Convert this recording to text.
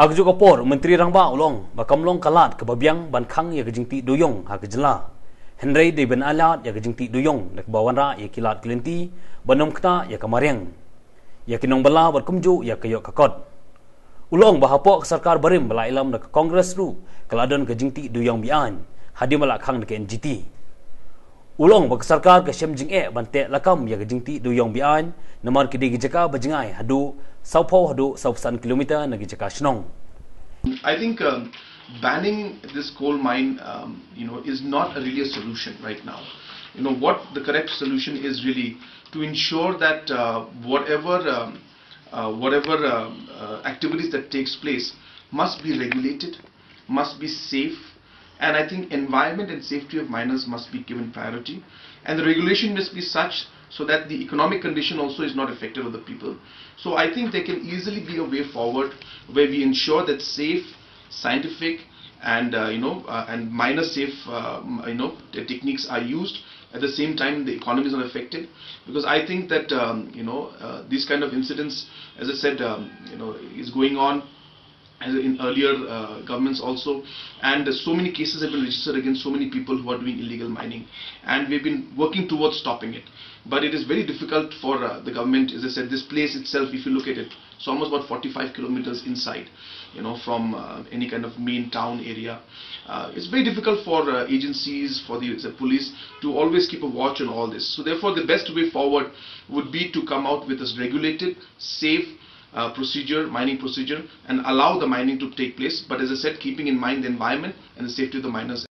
Hagju kapor Menteri Rangba ulong bakamlong kalat kebabiang ban khang ya kejingti doyong ha kejela. Henry de ben alat ya kejingti doyong nak bawan ra ya kilat kelenti banom kta ya kamariang. Ya kinong bala bar kumju ya kayo kakot. Ulong bahapo sarkar barim bala ilam nak kongres ru keladon kejingti doyong bian hadi malak khang nak NGT. Ulong bak sarkar ke shem jing e bante lakam ya kejingti doyong bian namar kidi gijaka bajengai hadu saupo hadu sausan kilometer nagi jaka shnong. I think um, banning this coal mine, um, you know, is not a really a solution right now. You know, what the correct solution is really to ensure that uh, whatever um, uh, whatever um, uh, activities that takes place must be regulated, must be safe, and I think environment and safety of miners must be given priority, and the regulation must be such so that the economic condition also is not affected of the people. So I think there can easily be a way forward where we ensure that safe, scientific, and uh, you know, uh, and minor safe, uh, you know, techniques are used. At the same time, the economy is not affected because I think that um, you know uh, these kind of incidents, as I said, um, you know, is going on in earlier uh, governments also. And uh, so many cases have been registered against so many people who are doing illegal mining. And we've been working towards stopping it. But it is very difficult for uh, the government as I said this place itself if you look at it it's almost about 45 kilometers inside you know from uh, any kind of main town area. Uh, it's very difficult for uh, agencies for the, the police to always keep a watch on all this. So therefore the best way forward would be to come out with a regulated safe uh, procedure, mining procedure, and allow the mining to take place. But as I said, keeping in mind the environment and the safety of the miners.